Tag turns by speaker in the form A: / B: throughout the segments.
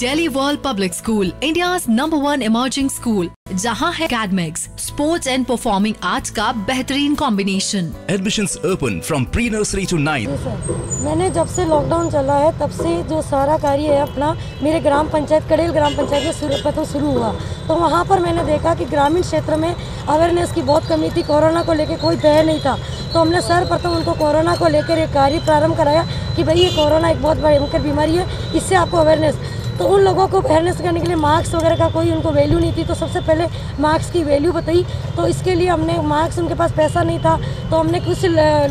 A: Delhi World Public School, India's number one emerging school, जहाँ है academics, sports and performing arts का बेहतरीन combination
B: Admissions open from pre-nursery to 9th.
C: जी sir मैंने जब से लॉकडाउन चला है तब से जो सारा कार्य है अपना मेरे ग्राम पंचायत कड़ेल ग्राम पंचायत में शुरू पता शुरू हुआ। तो वहाँ पर मैंने देखा कि ग्रामीण क्षेत्र में अवेयरनेस की बहुत कमी थी कोरोना को लेकर कोई भय नहीं था। तो हमने सर्वप्रथम उनको कोरोना को लेकर एक कार्य प्रारंभ कराया कि भाई ये कोरोना एक बहुत भयंकर बीमारी है इससे आपको अवेयरनेस तो उन लोगों को अवेयरनेस करने के लिए मार्क्स वगैरह का कोई उनको वैल्यू नहीं थी तो सबसे पहले मार्क्स की वैल्यू बताई। तो इसके लिए हमने मार्क्स उनके पास पैसा नहीं था तो हमने कुछ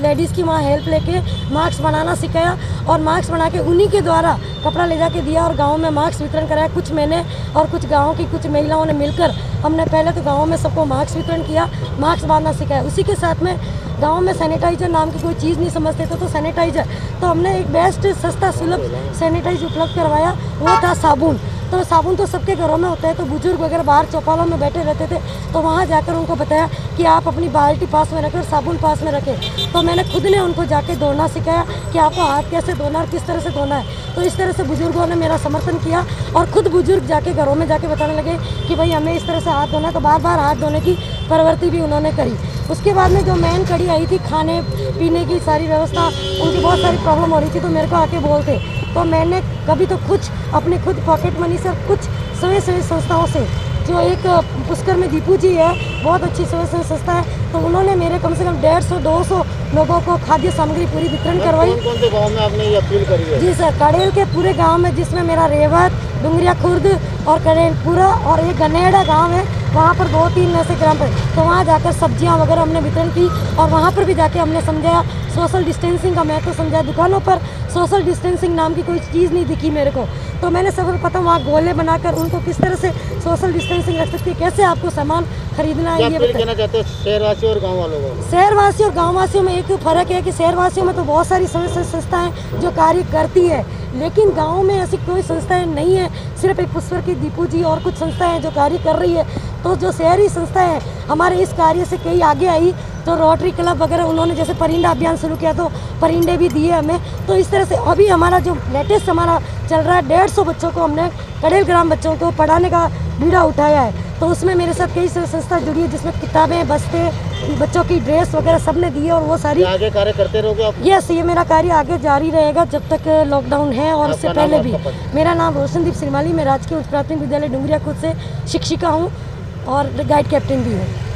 C: लेडीज़ की वहाँ हेल्प लेके मार्क्स बनाना सिखाया और मार्क्स बना के उन्हीं के द्वारा कपड़ा ले जाके दिया और गाँव में मास्क वितरण कराया। कुछ मैंने और कुछ गाँव की कुछ महिलाओं ने मिलकर हमने पहले तो गाँव में सबको मास्क वितरण किया, मास्क बांधना सिखाया। उसी के साथ में गाँव में सैनिटाइजर नाम की कोई चीज़ नहीं समझते थे तो सैनिटाइजर। तो हमने एक बेस्ट, सस्ता, सुलभ सैनिटाइज उपलब्ध करवाया, वो था साबुन। तो साबुन तो सबके घरों में होता है तो बुज़ुर्ग वगैरह बाहर चौपालों में बैठे रहते थे तो वहाँ जाकर उनको बताया कि आप अपनी बाल्टी पास में रखें और साबुन पास में रखें। तो मैंने खुद ने उनको जाके धोना सिखाया कि आपको हाथ कैसे धोना और किस तरह से धोना है। तो इस तरह से बुज़ुर्गों ने मेरा समर्थन किया और खुद बुज़ुर्ग जाके घरों में जाके बताने लगे कि भाई हमें इस तरह से हाथ धोना तो बार बार हाथ धोने की प्रवृत्ति भी उन्होंने करी। उसके बाद में जो मैन कड़ी आई थी, खाने, पीने की सारी व्यवस्था, उनकी बहुत सारी प्रॉब्लम हो रही थी तो मेरे को आके बोलते। तो मैंने कभी तो कुछ अपने खुद पॉकेट मनी से कुछ स्वयं स्वयं संस्थाओं से जो एक पुष्कर में दीपू जी है बहुत अच्छी स्वयं सेवी संस्था है। तो उन्होंने मेरे कम से कम डेढ़ सौ दो सौ लोगों को खाद्य सामग्री पूरी वितरण करवाई।
D: कौन कौन से गाँव में आपने ये अपील करी है?
C: जी सर कड़ेल के पूरे गाँव में जिसमें मेरा रेवत डुंगरिया खुर्द और कड़ेलपुरा और एक गनेड़ा गाँव है वहाँ पर दो तीन ऐसे ग्राम पर तो वहाँ जाकर सब्ज़ियाँ वगैरह हमने वितरण की और वहाँ पर भी जाके हमने समझाया सोशल डिस्टेंसिंग का महत्व समझाया। दुकानों पर सोशल डिस्टेंसिंग नाम की कोई चीज़ नहीं दिखी मेरे को। तो मैंने सर्वप्रथम वहाँ गोले बनाकर उनको किस तरह से सोशल डिस्टेंसिंग रख सकती है कैसे आपको सामान खरीदना है ये
D: कहना चाहते हैं शहरवासियों और गाँव वालों को?
C: शहरवासियों और गाँव वासियों में एक फ़र्क है कि शहरवासियों में तो बहुत सारी संस्थाएँ जो कार्य करती है लेकिन गाँव में ऐसी कोई संस्थाएँ नहीं है सिर्फ़ एक पुष्पर की दीपू जी और कुछ संस्थाएँ जो कार्य कर रही है। तो जो शहरी संस्थाएँ हैं हमारे इस कार्य से कई आगे आई तो रोटरी क्लब वगैरह उन्होंने जैसे परिंदा अभियान शुरू किया तो परिंदे भी दिए हमें। तो इस तरह से अभी हमारा जो लेटेस्ट हमारा चल रहा है डेढ़ सौ बच्चों को हमने कड़ेल ग्राम बच्चों को पढ़ाने का बीड़ा उठाया है। तो उसमें मेरे साथ कई संस्था जुड़ी है जिसमें किताबें बस्ते बच्चों की ड्रेस वगैरह सबने दी है और वो सारी
D: आगे कार्य करते रहोगे आप?
C: यस ये मेरा कार्य आगे जारी रहेगा जब तक लॉकडाउन है और
D: उससे
C: पहले भी। मेरा नाम रोशनदीप श्रीमाली मैं राजकीय उच्च प्राथमिक विद्यालय डुंगरिया खुद से शिक्षिका हूँ और गाइड कैप्टन भी हूँ।